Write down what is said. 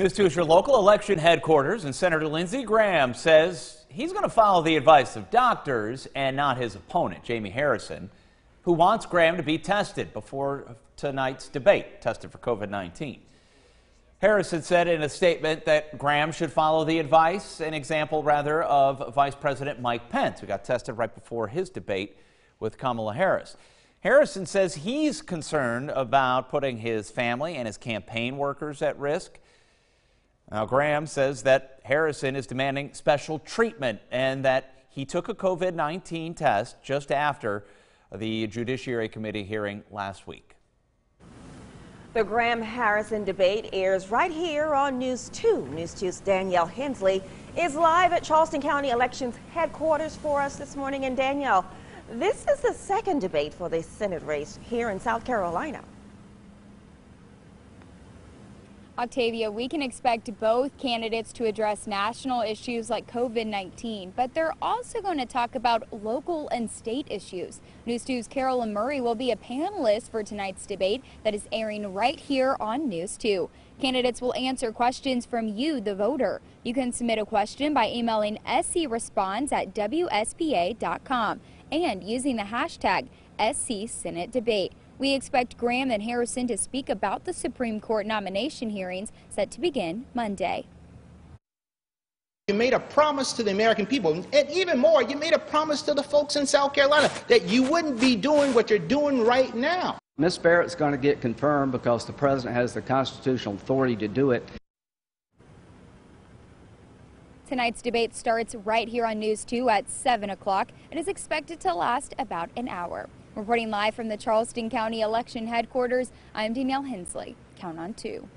News 2 is your local election headquarters, and Senator Lindsey Graham says he's going to follow the advice of doctors and not his opponent, Jamie Harrison, who wants Graham to be tested before tonight's debate, tested for COVID 19. Harrison said in a statement that Graham should follow the advice, an example rather, of Vice President Mike Pence, who got tested right before his debate with Kamala Harris. Harrison says he's concerned about putting his family and his campaign workers at risk. Now, Graham says that Harrison is demanding special treatment and that he took a COVID 19 test just after the Judiciary Committee hearing last week. The Graham Harrison debate airs right here on News 2. News 2's Danielle Hensley is live at Charleston County Elections headquarters for us this morning. And Danielle, this is the second debate for the Senate race here in South Carolina. Octavia, we can expect both candidates to address national issues like COVID-19, but they're also going to talk about local and state issues. News 2's Carolyn Murray will be a panelist for tonight's debate that is airing right here on News 2. Candidates will answer questions from you, the voter. You can submit a question by emailing scresponds at WSPA.com and using the hashtag SC Senate Debate. We expect Graham and Harrison to speak about the Supreme Court nomination hearings set to begin Monday. You made a promise to the American people, and even more, you made a promise to the folks in South Carolina that you wouldn't be doing what you're doing right now. Miss Barrett's going to get confirmed because the president has the constitutional authority to do it. Tonight's debate starts right here on News 2 at 7 o'clock. and is expected to last about an hour. Reporting live from the Charleston County Election Headquarters, I'm Danielle Hensley. Count on 2.